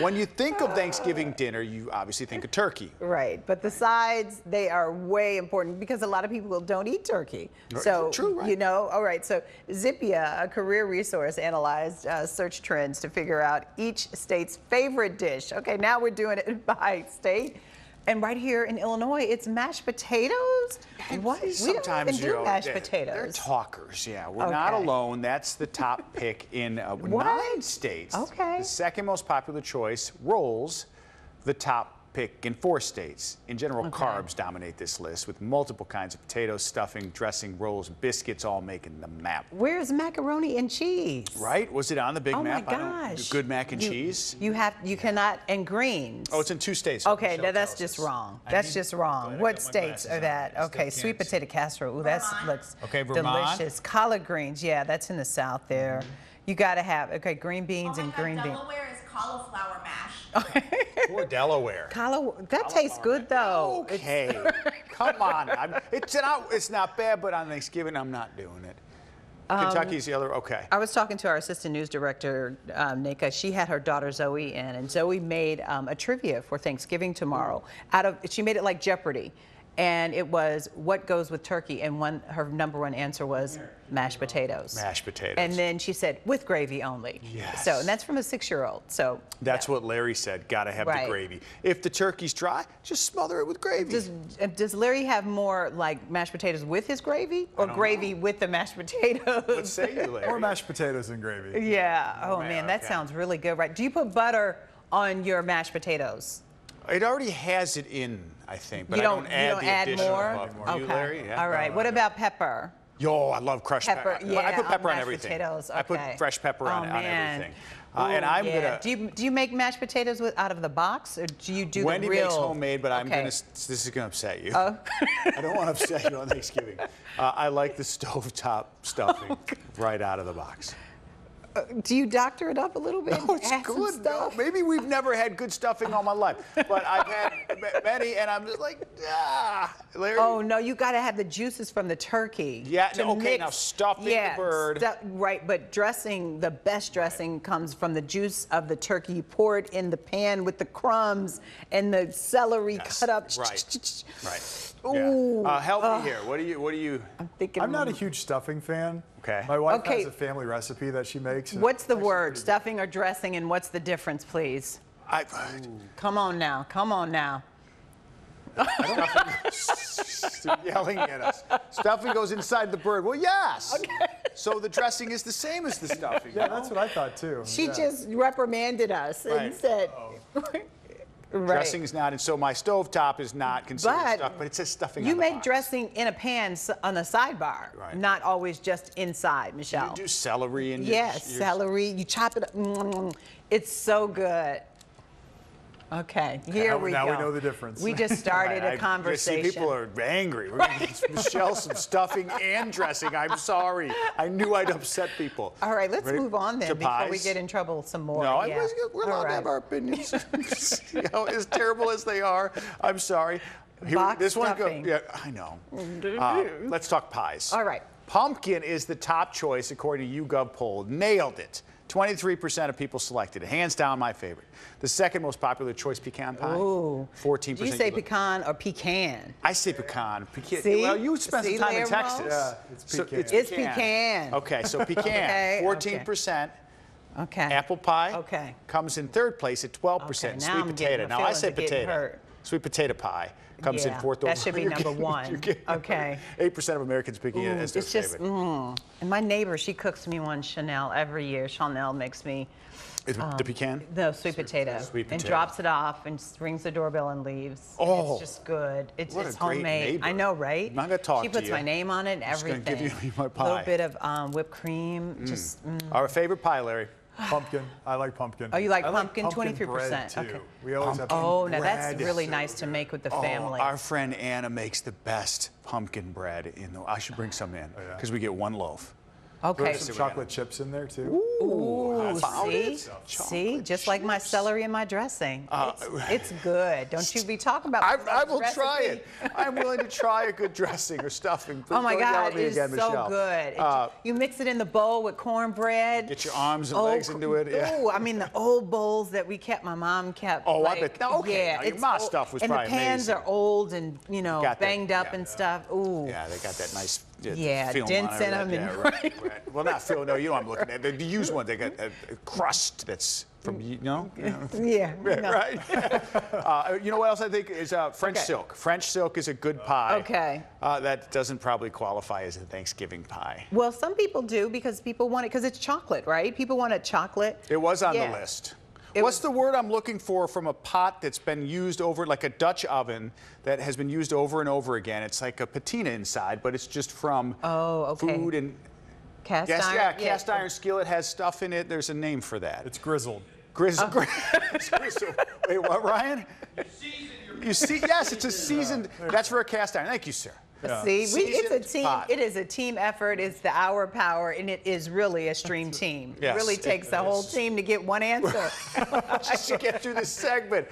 When you think of Thanksgiving dinner, you obviously think of turkey. Right, but the sides, they are way important because a lot of people don't eat turkey. So, true, right. you know, all right, so Zippia, a career resource, analyzed uh, search trends to figure out each state's favorite dish. Okay, now we're doing it by state. And right here in Illinois, it's mashed potatoes. What? we don't Sometimes you do know, mashed they're- potatoes. They're talkers, yeah. We're not alone. That's the top pick in uh, nine states. Okay. The second most popular choice, rolls, the top pick in four states. In general, Okay. carbs dominate this list with multiple kinds of potatoes, stuffing, dressing, rolls, biscuits, all making the map. Where's macaroni and cheese? Right? Was it on the big Oh map? my I don't- gosh. Good mac and You- cheese? You have, you cannot, and greens. Oh, it's in two states. Okay, Michelle now that's just us. wrong. I That's need- just wrong. What states glasses are on. that? Still Okay, can't sweet see. potato casserole. Ooh, that looks Okay, Vermont. delicious. Collard greens, yeah, that's in the south there. Mm-hmm. You got to have okay green beans Oh my and God, green beans. Delaware is cauliflower mash. Poor Delaware. Collard, that tastes good though. Okay, come on. I'm, it's not. It's not bad, but on Thanksgiving, I'm not doing it. Um, Kentucky's the other. Okay. I was talking to our assistant news director, um, Nika. She had her daughter Zoe in, and Zoe made um, a trivia for Thanksgiving tomorrow. Out of she made it like Jeopardy, and it was what goes with turkey, and one her number one answer was mashed potatoes. Mashed potatoes. And then she said with gravy only. Yes. So and that's from a six-year-old. So That's what Larry said. Got to have Right. the gravy. If the turkey's dry, just smother it with gravy. Does, uh, does Larry have more like mashed potatoes with his gravy or gravy with the mashed potatoes? What say you, Larry? Or mashed potatoes and gravy. Yeah. Oh, man, man, that okay. sounds really good, right? Do you put butter on your mashed potatoes? It already has it in, I think, but you don't, don't add you don't the add additional more? You, okay. Larry? Yeah. All right. What about pepper? Yo, I love crushed Pepper, pepper. I put pepper on mashed everything. potatoes, I put fresh pepper on, Oh, on everything. Uh, and I'm yeah. gonna. Do you do you make mashed potatoes with out of the box or do you do Wendy the real? makes homemade, but I'm okay. gonna. This is gonna upset you. Oh. I don't want to upset you on Thanksgiving. Uh, I like the stovetop stuffing Oh, right out of the box. Do you doctor it up a little bit? Oh, it's good. No, stuff? maybe we've never had good stuffing all my life, but I've had many, and I'm just like, ah, Larry. Oh no, you got to have the juices from the turkey. Yeah, to no, okay, now mix- stuffing the yeah, bird. stu- right, but dressing, the best dressing comes from the juice of the turkey. You pour it in the pan with the crumbs and the celery Yes, cut up. right. Right. Ooh, Yeah. Uh, help me here. What do you? What do you? I'm thinking. I'm not a huge stuffing fan. Okay. My wife Okay. has a family recipe that she makes. What's the word? Stuffing or dressing, and what's the difference, please? I, Come on now, come on now. They're yelling at us. Stuffing goes inside the bird. Well, yes. Okay. So the dressing is the same as the stuffing. Yeah, that's what I thought too. She Yeah. just reprimanded us and Right. said, right. Dressing is not, and so my stovetop is not considered But stuff, but it says stuffing You make dressing in a pan on the sidebar, Right. not always just inside, Michelle. You do celery and Yes, your- celery. You chop it up. Mm, It's so good. Okay, here Now- we now go. we know the difference. We just started I- I- a you see, conversation. people are angry. We're going to Michelle some stuffing and dressing. I'm sorry. I knew I'd upset people. All right, let's Ready move on then to before we get in trouble some more. No, I yeah. was, we're All allowed to have our opinions. you know, as terrible as they are, I'm sorry. Here- Box this one go, yeah, I know. Uh, let's talk pies. All right. Pumpkin is the top choice according to YouGov poll. Nailed it. 23% of people selected it. Hands down, my favorite. The second most popular choice, pecan pie. Ooh. 14%. Do you say pecan or pecan? I say pecan. pecan. See? Well, you spent See, some time in Texas. Yeah, it's So pecan. It's pecan. Okay, so pecan, Okay, 14%. Okay. Apple pie Okay. comes in third place at 12%. Okay, now Sweet I'm potato. getting- Now I say are getting potato. Sweet potato pie comes in Yeah, fourth. that should be number getting- one. Okay. 8% of Americans picking it as their favorite. it's just, favorite. mm. And my neighbor, she cooks me one Chanel every year. Chanel makes me it the pecan? No, sweet potato, Sweet potato. and drops it off and rings the doorbell and leaves. Oh. it's just good. It's, What a it's great homemade. I know, right? I'm not gonna talk She to puts my name on it, Everything. just gonna give you my pie. A little bit of um, whipped cream. Just. mm. Our favorite pie, Larry. Pumpkin. I like pumpkin. Oh, you like I pumpkin? pumpkin 23%, okay. We always have Oh, now that's really nice to make with the family. Oh, our friend Anna makes the best pumpkin bread in the. I should bring some in Oh, yeah. because we get one loaf. okay. There's some chocolate chips in there too. Ooh, see, see, just like my celery and my dressing. it's, it's good. Don't you be talking about. I, I will try it. I'm willing to try a good dressing or stuffing. Please Oh my God, it is again, so Michelle. good. Uh, you mix it in the bowl with cornbread. Get your arms and Oh, legs into it, yeah. Ooh, I mean the old bowls that we kept. My mom kept. Oh, I bet- okay, Yeah, now your it's mom's old- stuff was and probably the pans amazing. are old and you know Got that, banged up yeah. and stuff. Ooh. yeah, they got that nice Yeah, film dents on it, in 'em yeah, right, right. Well, not film. No, you know what I'm looking at. The, the used one, they got a, a crust that's from you know. You know? Yeah. Yeah, no. right. uh, you know what else I think is uh, French Okay. silk. French silk is a good pie. Okay. Uh, that doesn't probably qualify as a Thanksgiving pie. Well, some people do because people want it because it's chocolate, right? People want a chocolate. It was on Yeah. the list. It What's was- the word I'm looking for from a pot that's been used over, like a Dutch oven that has been used over and over again? It's like a patina inside, but it's just from Oh, okay. food and Cast Yes, iron. yeah, cast iron skillet has stuff in it. There's a name for that. It's grizzled. Grizzle. Oh. grizzle. Wait, what, Ryan? You see, yes, it's a seasoned. That's for a cast iron. Thank you, sir. See, we, it's a team. pot. It is a team effort. It's the hour power, and it is really a stream team. Yes, it really it takes the whole team to get one answer. Just to get through this segment.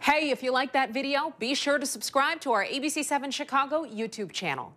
Hey, if you like that video, be sure to subscribe to our ABC7 Chicago YouTube channel.